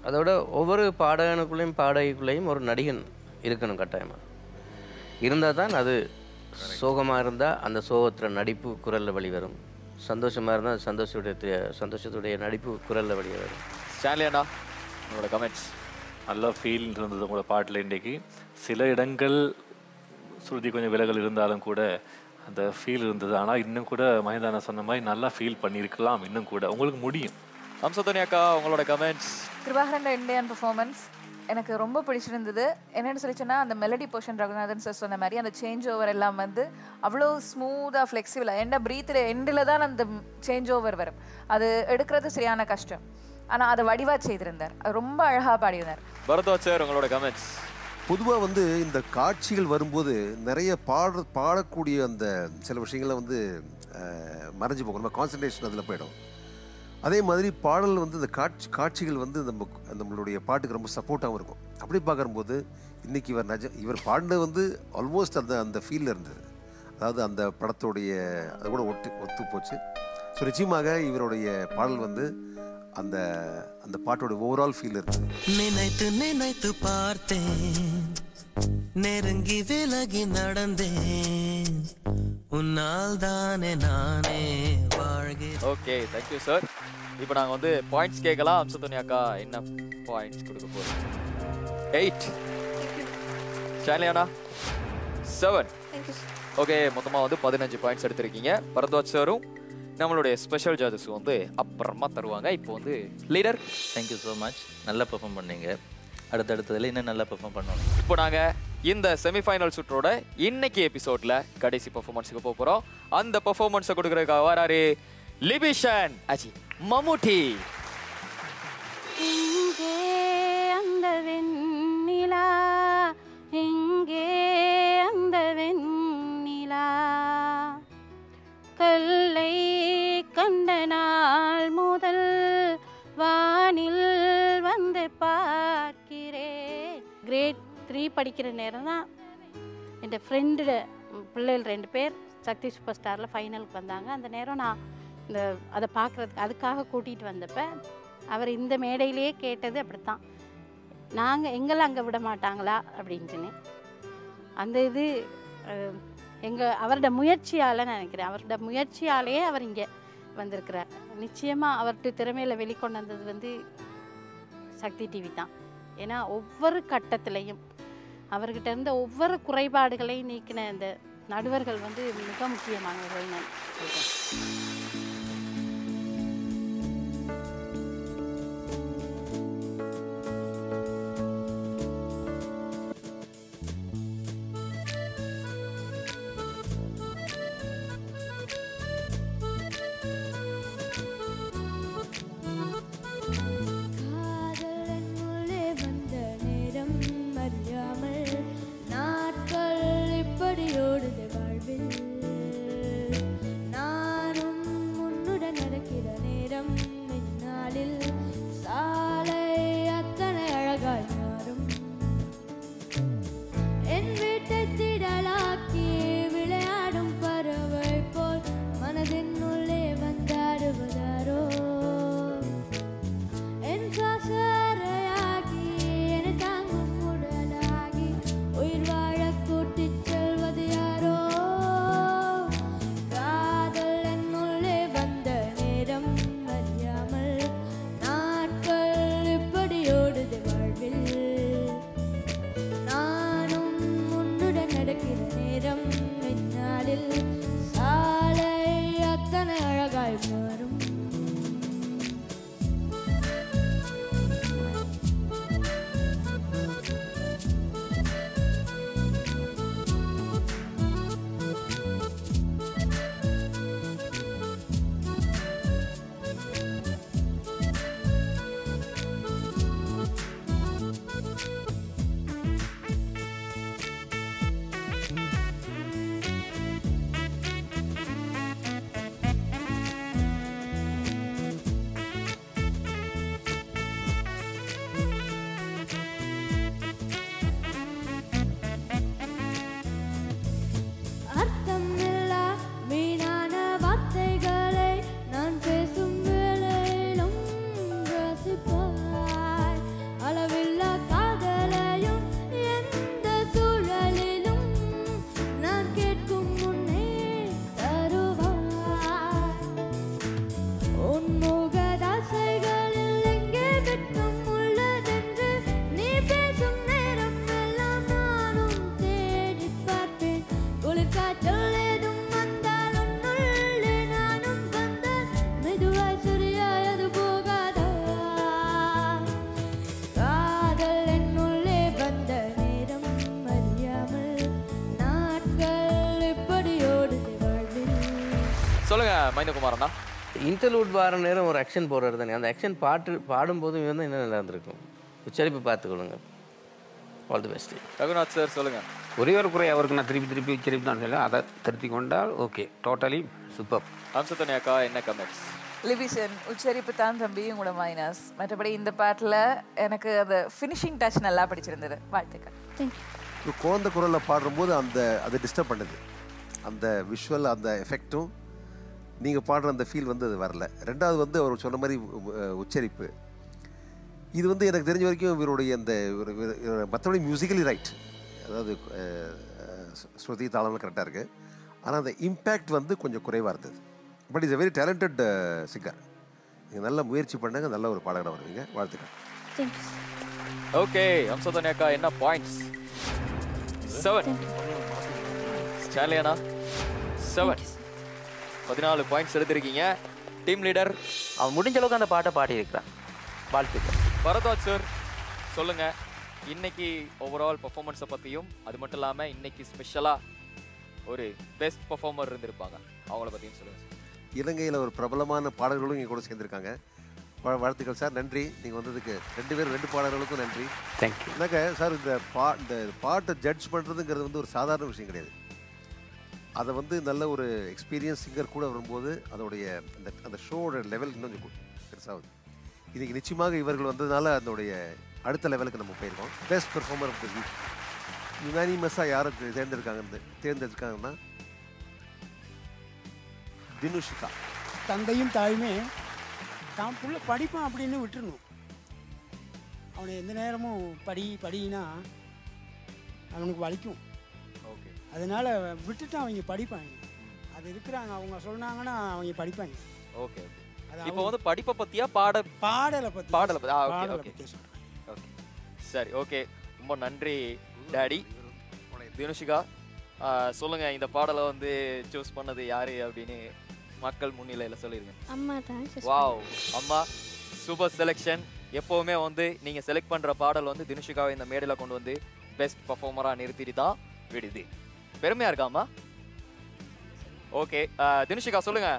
அதோட ஒவ்வொரு பாடகனுக்குள்ளேயும் பாடகிக்குள்ளேயும் ஒரு நடிகன் இருக்கணும் கட்டாயமாக இருந்தால் தான் அது சோகமாக இருந்தால் அந்த சோகத்தில் நடிப்பு குரலில் வெளிவரும் சந்தோஷமாக இருந்தால் சந்தோஷத்துடைய சந்தோஷத்துடைய நடிப்பு குரலில் வெளிவரும் அண்ணா உங்களோட கமெண்ட்ஸ் நல்ல ஃபீல் இருந்தது உங்களோட பாட்டில் இன்றைக்கி சில இடங்கள் சுருதி கொஞ்சம் விலகல் இருந்தாலும் கூட அந்த ஃபீல் இருந்தது. ஆனால் இன்னும் கூட மகேந்திரா சொன்ன மாதிரி நல்லா ஃபீல் பண்ணியிருக்கலாம் இன்னும் கூட. உங்களுக்கு முடியும். அம்சத்தோனி அக்கா உங்களோட கமெண்ட்ஸ் கிருபாகரன் இந்தியன் பெர்ஃபார்மன்ஸ் எனக்கு ரொம்ப பிடிச்சிருந்தது. என்னென்னு சொல்லி சொன்னா அந்த மெலடி போர்ஷன் ரகுநாதன் சார் சொன்ன மாதிரி அந்த சேஞ்ச் ஓவர் எல்லாம் வந்து அவ்வளோ ஸ்மூத்தாக ஃப்ளெக்சிபிளாக எந்த ப்ரீத்தில் எண்டில் தான் அந்த சேஞ்ச் ஓவர் வரும். அது எடுக்கிறது சரியான கஷ்டம். ஆனால் அதை வடிவாக செய்திருந்தார். அது ரொம்ப அழகாக பாடியிருந்தார். பரத்வாஜ் சார் உங்களோட கமெண்ட்ஸ் பொதுவாக வந்து இந்த காட்சிகள் வரும்போது நிறைய பாட பாடக்கூடிய அந்த சில விஷயங்களை வந்து மறைஞ்சு போகும். நம்ம கான்சன்ட்ரேஷன் அதில் போயிடும். அதே மாதிரி பாடல் வந்து இந்த காட்சி காட்சிகள் வந்து நம்ம நம்மளுடைய பாட்டுக்கு ரொம்ப சப்போர்ட்டாகவும் இருக்கும். அப்படி பார்க்கும்போது இன்றைக்கி இவர் நஜ இவர் பாடினது வந்து ஆல்மோஸ்ட் அந்த அந்த ஃபீலில் இருந்தது. அதாவது அந்த படத்துடைய அது கூட ஒட்டு ஒத்து போச்சு. ஸோ நிச்சயமாக இவருடைய பாடல் வந்து அந்த அந்த பாட்டோட ஓவரால் ஃபீல் இருந்தது. நினைத்து நினைத்து பார்த்தேன். நெருங்கி விலகி நடந்தேன். உன்னால் தானே நானே வாழ்கிறேன். ஓகே தேங்க்யூ சார் இப்போ நாங்கள் வந்து பாயிண்ட்ஸ் கேட்கலாம். அம்சத்தோனி அக்கா என்ன பாயிண்ட்ஸ் கொடுக்க போகிறோம் எயிட் அண்ணா? செவன் ஓகே மொத்தமாக வந்து பதினஞ்சு பாயிண்ட்ஸ் எடுத்திருக்கீங்க. பரத்வாஜ் சாரும் நம்மளுடைய ஸ்பெஷல் ஜட்ஜஸ் வந்து அப்புறமா தருவாங்க. இப்போ வந்து leader thank you so much நல்லா பெர்ஃபார்ம் பண்ணீங்க. அடுத்தடுத்ததில் இன்னும் நல்லா பெர்ஃபார்ம் பண்ணணும். இப்போ நாங்கள் இந்த செமிஃபைனல் சுற்றோட இன்னைக்கு எபிசோட்ல கடைசி பெர்ஃபார்மன்ஸுக்கு போக போகிறோம் அந்த பெர்ஃபார்மன்ஸை கொடுக்குறதுக்காக வராரு லிபிஷன் அஜி மம்முட்டி. எங்கே அந்த வெண்ணிலா எங்கே அந்த வெண்ணிலா. கல்லை கண்ட நாள் முதல் வானில் வந்து பார்க்கிறேன் கிரேட் த்ரீ படிக்கிற நேரம் தான் என் ஃப்ரெண்டு பிள்ளைகள் ரெண்டு பேர் சக்தி சூப்பர் ஸ்டாரில் ஃபைனலுக்கு வந்தாங்க. அந்த நேரம் நான் இந்த அதை பார்க்குறதுக்கு அதுக்காக கூட்டிகிட்டு வந்தப்ப அவர் இந்த மேடையிலேயே கேட்டது அப்படித்தான். நாங்கள் எங்களை அங்கே விட மாட்டாங்களா அப்படின்ட்டுன்னு. அந்த இது எங்கள் அவரோட முயற்சியால் நினைக்கிறேன். அவரோட முயற்சியாலேயே அவர் இங்கே வந்திருக்கிறார். நிச்சயமாக அவர்கிட்ட திறமையில் வெளிக்கொண்டு வந்தது வந்து சக்தி டிவி தான். ஏன்னா ஒவ்வொரு கட்டத்திலையும் அவர்கிட்ட இருந்த ஒவ்வொரு குறைபாடுகளையும் நீக்கின இந்த நடுவர்கள் வந்து மிக முக்கியமானவர்கள் நான் சொல்கிறேன் மைந்தகுமார் அண்ணா இன்டர்லூட் வார நேரம் ஒரு ஆக்ஷன் போடுறது தானே. அந்த ஆக்ஷன் பாட்டு பாடும்போது வந்து என்ன நல்லா இருந்திருக்கும். உச்சரிப்பு பார்த்துக்கொள்ளுங்க. All the best Raghunath sir சொல்லுங்க. ஒரே ஒரு குறை அவருக்கு நான் திருப்பி திருப்பி உச்சரிப்பு தான் சொல்ல அதை திருத்தி கொண்டால் ஓகே டோட்டலி சூப்பர் அம்சத்தனி அக்கா என்ன கமெண்ட்ஸ் லிவிஷன் உச்சரிப்பு தான் தம்பி உங்களோட மைனஸ் மற்றபடி இந்த பாட்டில் எனக்கு அந்த ஃபினிஷிங் டச் நல்லா பிடிச்சிருந்தது. வாழ்த்துக்கள். குழந்தை குரலில் பாடும்போது அந்த அது டிஸ்டர்ப் பண்ணுது. அந்த விஷுவல் அந்த எஃபெக்ட்டும் நீங்கள் பாடுற அந்த ஃபீல் வந்து அது வரல. ரெண்டாவது வந்து அவர் சொன்ன மாதிரி உச்சரிப்பு. இது வந்து எனக்கு தெரிஞ்ச வரைக்கும் இவருடைய அந்த மற்றபடி மியூசிக்கலி ரைட் அதாவது ஸ்ருதி தாளம்லாம் கரெக்டாக இருக்குது ஆனால் அந்த இம்பேக்ட் வந்து கொஞ்சம் குறைவாக இருந்தது. But is a very talented singer நீங்கள் நல்ல முயற்சி பண்ணுங்க நல்ல ஒரு பாடகராக வருவீங்க. வாழ்த்துக்கள். ஓகே அம்சத்தனி அக்கா என்ன பாயிண்ட்ஸ் செவன் அண்ணா? செவன் பதினாலு பாயிண்ட்ஸ் எடுத்திருக்கீங்க. டீம் லீடர் அவன் முடிஞ்ச அளவுக்கு அந்த பாட்டை பாடியிருக்கிறான். வாழ்த்துக்கள். பரதாஜ் சார் சொல்லுங்க. இன்னைக்கு ஓவரால் பெர்ஃபார்மன்ஸை பற்றியும் அது மட்டும் இல்லாமல் இன்னைக்கு ஸ்பெஷலாக ஒரு பெஸ்ட் பெர்ஃபார்மர் இருந்திருப்பாங்க. அவங்கள பற்றியும் சொல்லுங்க சார் இலங்கையில் ஒரு பிரபலமான பாடல்களும் இங்கே கூட சேர்ந்துருக்காங்க. வாழ்த்துக்கள் சார் நன்றி. நீங்கள் வந்ததுக்கு ரெண்டு பேரும் ரெண்டு பாடல்களுக்கும் நன்றி. தேங்க்யூ என்னங்க சார் இந்த பா இந்த பாட்டை ஜட்ஜ் பண்ணுறதுங்கிறது வந்து ஒரு சாதாரண விஷயம் கிடையாது. அதை வந்து நல்ல ஒரு எக்ஸ்பீரியன்ஸ் சிங்கர் கூட வரும்போது அதோடைய அந்த அந்த ஷோவோட லெவல் இன்னும் கொஞ்சம் பெருசாகுது இன்றைக்கி நிச்சயமாக இவர்கள் வந்ததுனால அதோடைய அடுத்த லெவலுக்கு நம்ம போயிருக்கோம். Best performer of the week யுனானிமஸாக யாரை தேர்ந்தெடுக்காங்க தேர்ந்தெடுக்காங்கன்னா தினுஷிகா தந்தையும் தாயுமே தான் புள்ள படிப்பான் அப்படின்னு விட்டுருணும் அவனை எந்த நேரமும் படி படினா அவனுக்கு வலிக்கும். அதனால விட்டுட்டு அவங்க படிப்பாங்க. அது இருக்கிறாங்க அவங்க சொன்னாங்கன்னா அவங்க படிப்பாங்க. Okay okay. அது இப்போ வந்து படிப்பை பற்றியா பாட பாடலை பற்றி பாடலை பற்றி பாடலை ஓகே. பற்றி. ஓகே. சரி ஓகே. ரொம்ப நன்றி டாடி. தினுஷிகா ஆ, சொல்லுங்க இந்த பாடலை வந்து சூஸ் பண்ணது யாரு அப்படின்னு மக்கள் முன்னிலையில் சொல்லிருங்க. அம்மா தான் வாவ் அம்மா சூப்பர் செலெக்ஷன் எப்போவுமே வந்து நீங்கள் செலக்ட் பண்ணுற பாடல் வந்து தினுஷிகாவை இந்த மேடையில் கொண்டு வந்து பெஸ்ட் பர்ஃபார்மராக நிறுத்திட்டு தான் விடுது. பெருமையாக இருக்காமா ஓகே தினுஷிகா சொல்லுங்க.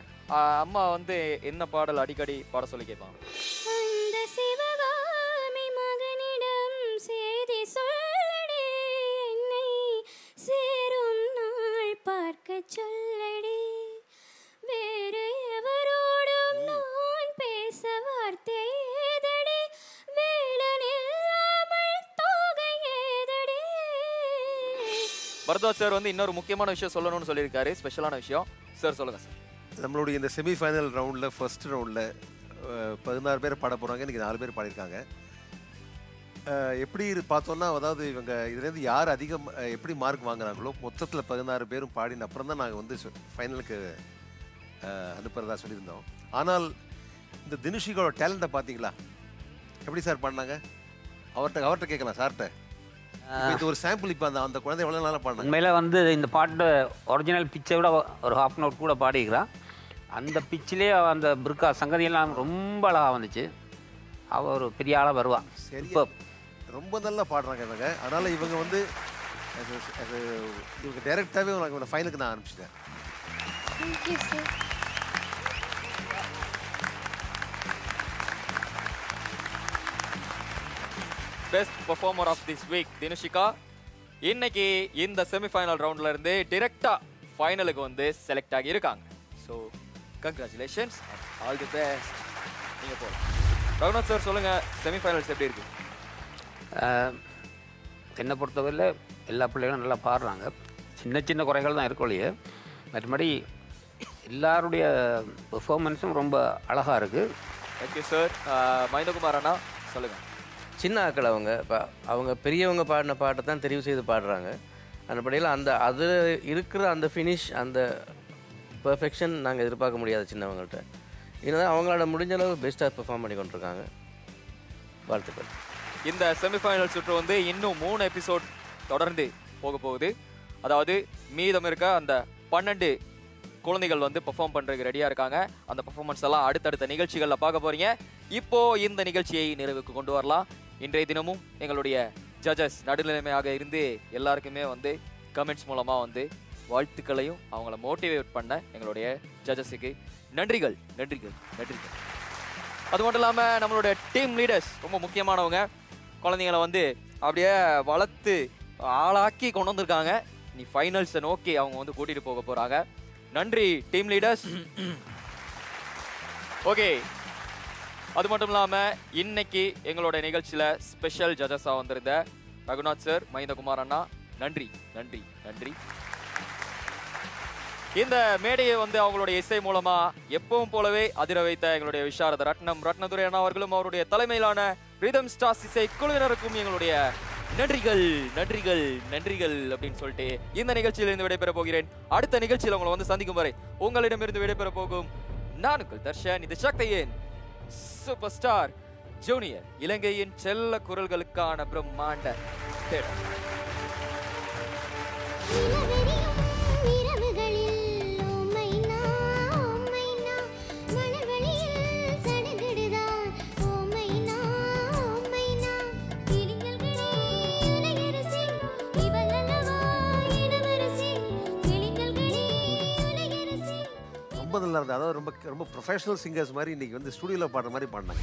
அம்மா வந்து என்ன பாடல் அடிக்கடி பாட சொல்லி கேட்பாங்க? பரத்வாஜ் சார் வந்து இன்னொரு முக்கியமான விஷயம் சொல்லணும்னு சொல்லியிருக்காரு. ஸ்பெஷலான விஷயம். சார் சொல்லுங்க சார். நம்மளுடைய இந்த செமிஃபைனல் ரவுண்டில் ஃபர்ஸ்ட் ரவுண்டில் பதினாறு பேர் பாட போகிறாங்க இன்றைக்கி நாலு பேர் பாடியிருக்காங்க. எப்படி பார்த்தோன்னா அதாவது இவங்க இதுலேருந்து யார் அதிகம் எப்படி மார்க் வாங்குறாங்களோ மொத்தத்தில் பதினாறு பேரும் பாடின அப்புறம் தான் நாங்கள் வந்து ஃபைனலுக்கு அனுப்புகிறதா சொல்லியிருந்தோம். ஆனால் இந்த தினுஷிகளோட டேலண்ட்டை பார்த்தீங்களா? எப்படி சார் பாடினாங்க? அவர்கிட்ட அவர்கிட்ட கேட்கலாம் சார்கிட்ட இது ஒரு சாம்பிள் இப்போ அந்த அந்த குழந்தை எவ்வளோ நாளாக பாடினாங்க உண்மையில் வந்து இந்த பாட்டு ஒரிஜினல் பிச்சை விட ஒரு ஹாஃப் அன் அவர் கூட பாடிக்கிறான் அந்த பிச்சிலே அந்த பிருக்கா சங்கதியெல்லாம் ரொம்ப அழகாக வந்துச்சு. அவள் ஒரு பெரிய ஆளாக வருவாள் சரியா ரொம்ப நல்லா பாடுறாங்க இவங்க. அதனால இவங்க வந்து இவங்க டைரெக்டாகவே உனக்கு ஃபைனலுக்கு நான் அனுப்பிச்சிட்டேன். Best performer of this week Dhinushika. இன்னைக்கு இந்த செமிஃபைனல் ரவுண்ட்ல இருந்து டிரெக்டா ஃபைனலுக்கு வந்து செலக்ட் ஆகி இருக்காங்க so congratulations all the best நீங்க போகலாம் ரகுநாத் சார் சொல்லுங்க செமிஃபைனல்ஸ் எப்படி இருக்கு? என்னை பொறுத்தவரையில் எல்லா பிள்ளைகளும் நல்லா பாடுறாங்க. சின்ன சின்ன குறைகள் தான் இருக்கொழிய மற்றபடி எல்லாருடைய பெர்ஃபார்மன்ஸும் ரொம்ப அழகாக இருக்குது தேங்க்யூ சார் மைந்தகுமார் அண்ணா சொல்லுங்க. சின்ன ஆக்கள் அவங்க. இப்போ அவங்க பெரியவங்க பாடின பாட்டை தான் தெரிவு செய்து பாடுறாங்க. அந்தபடியில் அந்த அது இருக்கிற அந்த ஃபினிஷ் அந்த பர்ஃபெக்ஷன் நாங்கள் எதிர்பார்க்க முடியாது சின்னவங்கள்ட்ட. இருந்தால் அவங்களோட முடிஞ்ச அளவு பெஸ்ட்டாக பெர்ஃபார்ம் பண்ணி கொண்டிருக்காங்க. வாழ்த்துக்கள். இந்த செமிஃபைனல் சுற்று வந்து இன்னும் மூணு எபிசோட் தொடர்ந்து போக போகுது. அதாவது மீதம் இருக்க அந்த பன்னெண்டு குழந்தைகள் வந்து பெர்ஃபார்ம் பண்ணுறதுக்கு ரெடியாக இருக்காங்க. அந்த பெர்ஃபார்மன்ஸ் எல்லாம் அடுத்தடுத்த நிகழ்ச்சிகளில் பார்க்க போகிறீங்க இப்போ இந்த நிகழ்ச்சியை நிறைவுக்கு கொண்டு வரலாம். இன்றைய தினமும் எங்களுடைய ஜட்ஜஸ் நடுநிலைமையாக இருந்து எல்லாருக்குமே வந்து கமெண்ட்ஸ் மூலமா வந்து வாழ்த்துக்களையும் அவங்கள மோட்டிவேட் பண்ண எங்களுடைய ஜட்ஜஸுக்கு நன்றிகள் நன்றிகள் நன்றிகள். அது மட்டும் இல்லாமல் நம்மளுடைய டீம் லீடர்ஸ் ரொம்ப முக்கியமானவங்க. குழந்தைங்கள வந்து அப்படியே வளர்த்து ஆளாக்கி கொண்டு வந்திருக்காங்க. நீ ஃபைனல்ஸை நோக்கி அவங்க வந்து கூட்டிட்டு போக போறாங்க. நன்றி டீம் லீடர்ஸ் ஓகே அது மட்டும் இல்லாமல் இன்னைக்கு எங்களோட நிகழ்ச்சியில் ஸ்பெஷல் ஜட்ஜஸாக வந்திருந்த ரகுநாத் சார் மகிந்தகுமார் அண்ணா நன்றி நன்றி நன்றி. இந்த மேடையை வந்து அவங்களுடைய இசை மூலமா எப்பவும் போலவே அதிர வைத்த எங்களுடைய விஷாரத ரத்னம் ரத்னதுரை அண்ணா அவர்களும் அவருடைய தலைமையிலான ரிதம் ஸ்டார்ஸ் இசை குழுவினருக்கும் எங்களுடைய நன்றிகள் நன்றிகள் நன்றிகள் அப்படின்னு சொல்லிட்டு இந்த நிகழ்ச்சியிலிருந்து விடைபெற போகிறேன். அடுத்த நிகழ்ச்சியில் உங்களை வந்து சந்திக்கும் வரை உங்களிடமிருந்து விடைபெற போகும் நான் உங்கள் தர்ஷன் இது சக்தியேன் சூப்பர் ஸ்டார் ஜூனியர் இலங்கையின் செல்ல குரல்களுக்கான பிரம்மாண்ட தேடல். ரொம்ப நல்லா இருந்தது அதாவது ரொம்ப ரொம்ப ப்ரொஃபஷனல் சிங்கர்ஸ் மாதிரி இன்னைக்கு வந்து ஸ்டுடியோவில் பாடுற மாதிரி பாடினாங்க.